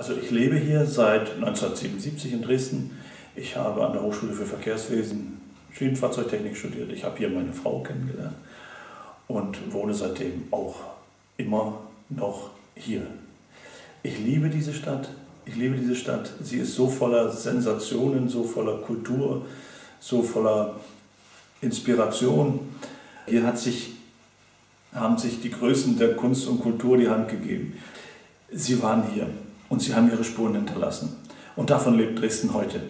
Also ich lebe hier seit 1977 in Dresden. Ich habe an der Hochschule für Verkehrswesen Schienenfahrzeugtechnik studiert. Ich habe hier meine Frau kennengelernt und wohne seitdem auch immer noch hier. Ich liebe diese Stadt. Ich liebe diese Stadt. Sie ist so voller Sensationen, so voller Kultur, so voller Inspiration. Hier hat sich, haben sich die Größen der Kunst und Kultur die Hand gegeben. Sie waren hier und sie haben ihre Spuren hinterlassen. Und davon lebt Dresden heute.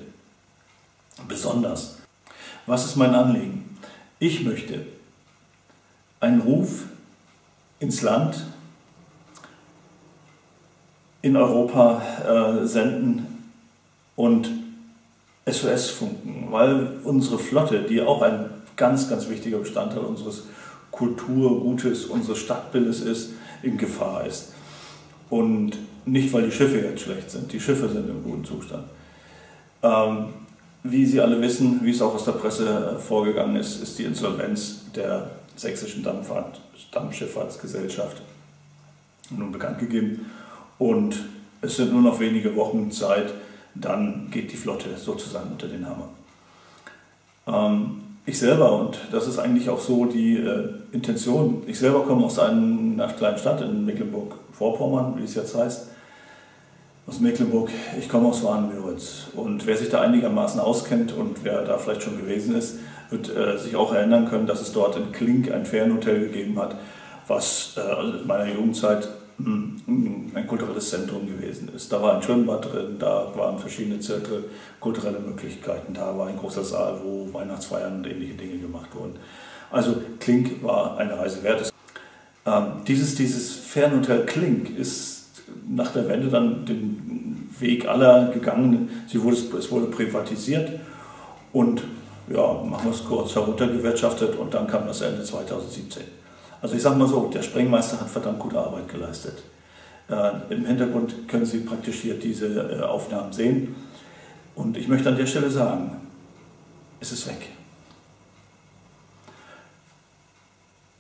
Besonders. Was ist mein Anliegen? Ich möchte einen Ruf ins Land, in Europa äh, senden und SOS funken, weil unsere Flotte, die auch ein ganz, ganz wichtiger Bestandteil unseres Kulturgutes, unseres Stadtbildes ist, in Gefahr ist. Und nicht, weil die Schiffe jetzt schlecht sind, die Schiffe sind im guten Zustand. Ähm, wie Sie alle wissen, wie es auch aus der Presse vorgegangen ist, ist die Insolvenz der sächsischen Dampffahrt, Dampfschifffahrtsgesellschaft nun bekannt gegeben. Und es sind nur noch wenige Wochen Zeit, dann geht die Flotte sozusagen unter den Hammer. Ähm, ich selber, und das ist eigentlich auch so die äh, Intention, ich selber komme aus einer kleinen Stadt in Mecklenburg-Vorpommern, wie es jetzt heißt, aus Mecklenburg. Ich komme aus Warnemüritz. Und wer sich da einigermaßen auskennt und wer da vielleicht schon gewesen ist, wird äh, sich auch erinnern können, dass es dort in Klink ein Ferienhotel gegeben hat, was äh, in meiner Jugendzeit ein kulturelles Zentrum gewesen ist. Da war ein Schwimmbad drin, da waren verschiedene Zirkel, kulturelle Möglichkeiten, da war ein großer Saal, wo Weihnachtsfeiern und ähnliche Dinge gemacht wurden. Also Klink war eine Reise wert. Ähm, dieses, dieses Fernhotel Klink ist nach der Wende dann den Weg aller gegangen. Sie wurde, es wurde privatisiert und ja, machen wir es kurz, heruntergewirtschaftet und dann kam das Ende 2017. Also ich sage mal so, der Sprengmeister hat verdammt gute Arbeit geleistet. Äh, Im Hintergrund können Sie praktisch hier diese äh, Aufnahmen sehen. Und ich möchte an der Stelle sagen, es ist weg.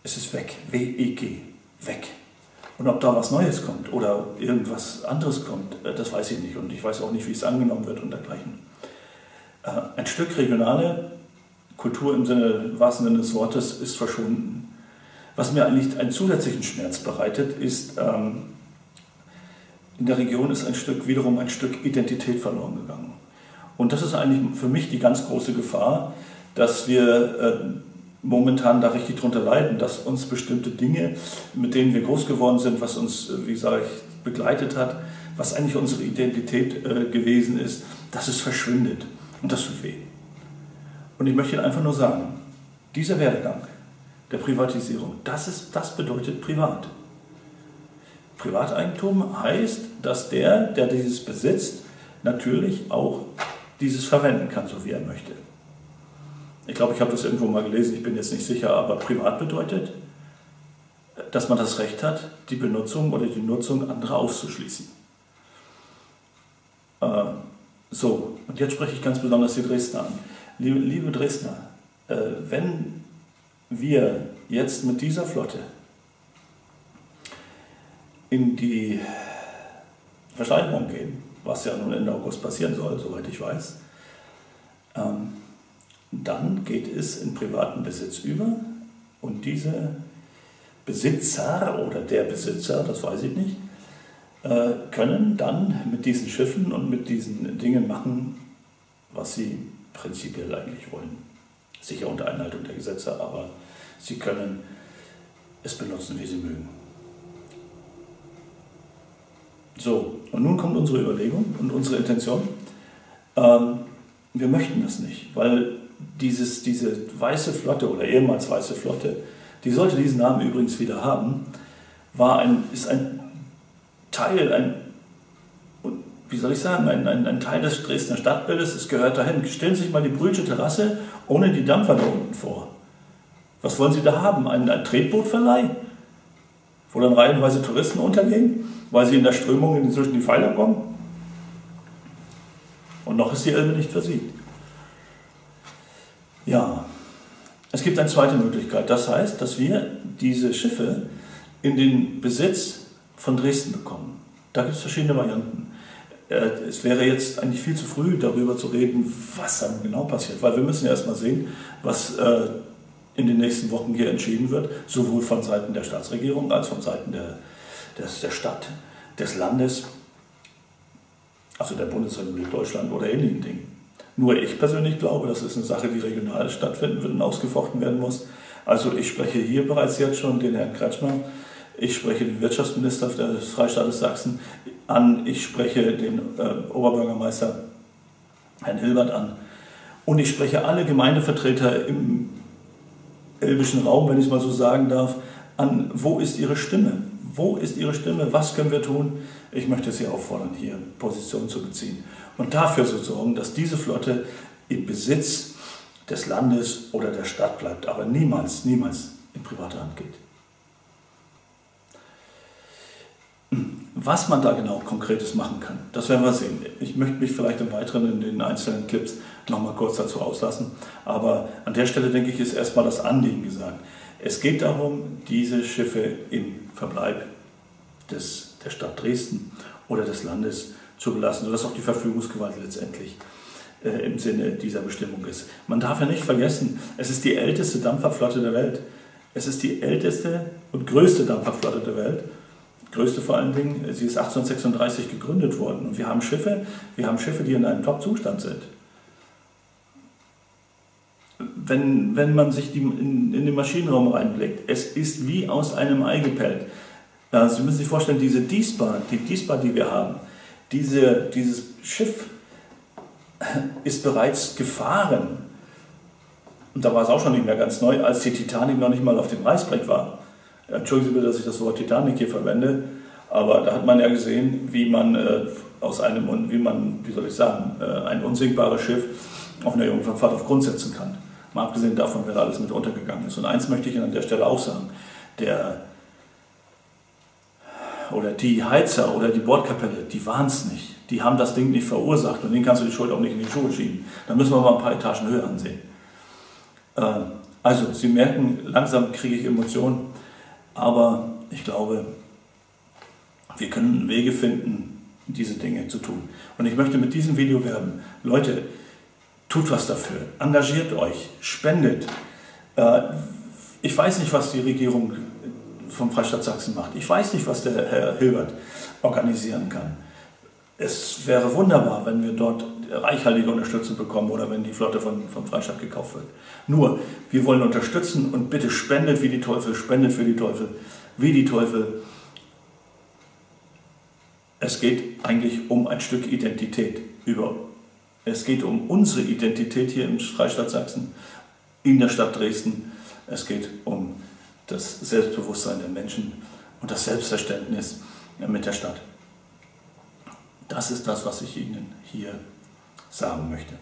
Es ist weg. W-E-G. Weg. Und ob da was Neues kommt oder irgendwas anderes kommt, äh, das weiß ich nicht. Und ich weiß auch nicht, wie es angenommen wird und dergleichen. Äh, ein Stück regionale Kultur im Sinne, wahrsten Sinne des Wortes ist verschwunden. Was mir eigentlich einen zusätzlichen Schmerz bereitet, ist, ähm, in der Region ist ein Stück, wiederum ein Stück Identität verloren gegangen. Und das ist eigentlich für mich die ganz große Gefahr, dass wir äh, momentan da richtig drunter leiden, dass uns bestimmte Dinge, mit denen wir groß geworden sind, was uns, äh, wie sage ich, begleitet hat, was eigentlich unsere Identität äh, gewesen ist, dass es verschwindet. Und das tut weh. Und ich möchte Ihnen einfach nur sagen, dieser Werdegang, der Privatisierung. Das, ist, das bedeutet privat. Privateigentum heißt, dass der, der dieses besitzt, natürlich auch dieses verwenden kann, so wie er möchte. Ich glaube, ich habe das irgendwo mal gelesen, ich bin jetzt nicht sicher, aber privat bedeutet, dass man das Recht hat, die Benutzung oder die Nutzung anderer auszuschließen. Äh, so, und jetzt spreche ich ganz besonders die Dresdner an. Liebe, liebe Dresdner, äh, wenn wir jetzt mit dieser Flotte in die Versteigerung gehen, was ja nun Ende August passieren soll, soweit ich weiß, ähm, dann geht es in privaten Besitz über und diese Besitzer oder der Besitzer, das weiß ich nicht, äh, können dann mit diesen Schiffen und mit diesen Dingen machen, was sie prinzipiell eigentlich wollen sicher unter Einhaltung der Gesetze, aber sie können es benutzen, wie sie mögen. So, und nun kommt unsere Überlegung und unsere Intention. Ähm, wir möchten das nicht, weil dieses, diese weiße Flotte oder ehemals weiße Flotte, die sollte diesen Namen übrigens wieder haben, war ein, ist ein Teil, ein wie soll ich sagen, ein, ein, ein, Teil des Dresdner Stadtbildes, es gehört dahin. Stellen Sie sich mal die Brühlsche Terrasse ohne die Dampfer da unten vor. Was wollen Sie da haben? Ein, ein Tretbootverleih? Wo dann reihenweise Touristen untergehen, weil sie in der Strömung inzwischen die Pfeiler kommen? Und noch ist die Elbe nicht versiegt. Ja, es gibt eine zweite Möglichkeit. Das heißt, dass wir diese Schiffe in den Besitz von Dresden bekommen. Da gibt es verschiedene Varianten. Es wäre jetzt eigentlich viel zu früh, darüber zu reden, was dann genau passiert, weil wir müssen ja erstmal sehen, was äh, in den nächsten Wochen hier entschieden wird, sowohl von Seiten der Staatsregierung als von Seiten der, der Stadt, des Landes, also der Bundesrepublik Deutschland oder ähnlichen Dingen. Nur ich persönlich glaube, das ist eine Sache, die regional stattfinden wird und ausgefochten werden muss. Also ich spreche hier bereits jetzt schon den Herrn Kretschmer, ich spreche den Wirtschaftsminister des Freistaates Sachsen an, ich spreche den äh, Oberbürgermeister Herrn Hilbert an und ich spreche alle Gemeindevertreter im elbischen Raum, wenn ich es mal so sagen darf, an, wo ist ihre Stimme? Wo ist ihre Stimme? Was können wir tun? Ich möchte Sie auffordern, hier Position zu beziehen und dafür zu sorgen, dass diese Flotte im Besitz des Landes oder der Stadt bleibt, aber niemals, niemals in private Hand geht. Was man da genau Konkretes machen kann, das werden wir sehen. Ich möchte mich vielleicht im Weiteren in den einzelnen Clips nochmal kurz dazu auslassen, aber an der Stelle denke ich, ist erstmal das Anliegen gesagt. Es geht darum, diese Schiffe im Verbleib des, der Stadt Dresden oder des Landes zu belassen, sodass auch die Verfügungsgewalt letztendlich äh, im Sinne dieser Bestimmung ist. Man darf ja nicht vergessen, es ist die älteste Dampferflotte der Welt. Es ist die älteste und größte Dampferflotte der Welt. Größte vor allen Dingen, sie ist 1836 gegründet worden. Und wir haben Schiffe, wir haben Schiffe, die in einem Top-Zustand sind. Wenn, wenn man sich die, in, in den Maschinenraum reinblickt, es ist wie aus einem Ei gepellt. Sie müssen sich vorstellen, diese Diesbar, die Diesbar, die wir haben, diese, dieses Schiff ist bereits gefahren. Und da war es auch schon nicht mehr ganz neu, als die Titanic noch nicht mal auf dem Reißbrett war. Entschuldigen Sie bitte, dass ich das Wort Titanic hier verwende, aber da hat man ja gesehen, wie man äh, aus einem, wie man, wie soll ich sagen, äh, ein unsinkbares Schiff auf einer Jungfernfahrt auf Grund setzen kann. Mal abgesehen davon, wer da alles mit untergegangen ist. Und eins möchte ich an der Stelle auch sagen. Der oder die Heizer oder die Bordkapelle, die waren es nicht. Die haben das Ding nicht verursacht und denen kannst du die Schuld auch nicht in die Schuhe schieben. Da müssen wir mal ein paar Etagen höher ansehen. Äh, also, Sie merken, langsam kriege ich Emotionen, aber ich glaube, wir können Wege finden, diese Dinge zu tun. Und ich möchte mit diesem Video werben. Leute, tut was dafür, engagiert euch, spendet. Äh, ich weiß nicht, was die Regierung vom Freistaat Sachsen macht. Ich weiß nicht, was der Herr Hilbert organisieren kann. Es wäre wunderbar, wenn wir dort reichhaltige Unterstützung bekommen oder wenn die Flotte von, vom Freistaat gekauft wird. Nur, wir wollen unterstützen und bitte spendet wie die Teufel, spendet für die Teufel, wie die Teufel. Es geht eigentlich um ein Stück Identität. Über, es geht um unsere Identität hier im Freistaat Sachsen, in der Stadt Dresden. Es geht um das Selbstbewusstsein der Menschen und das Selbstverständnis mit der Stadt. Das ist das, was ich Ihnen hier sagen möchte.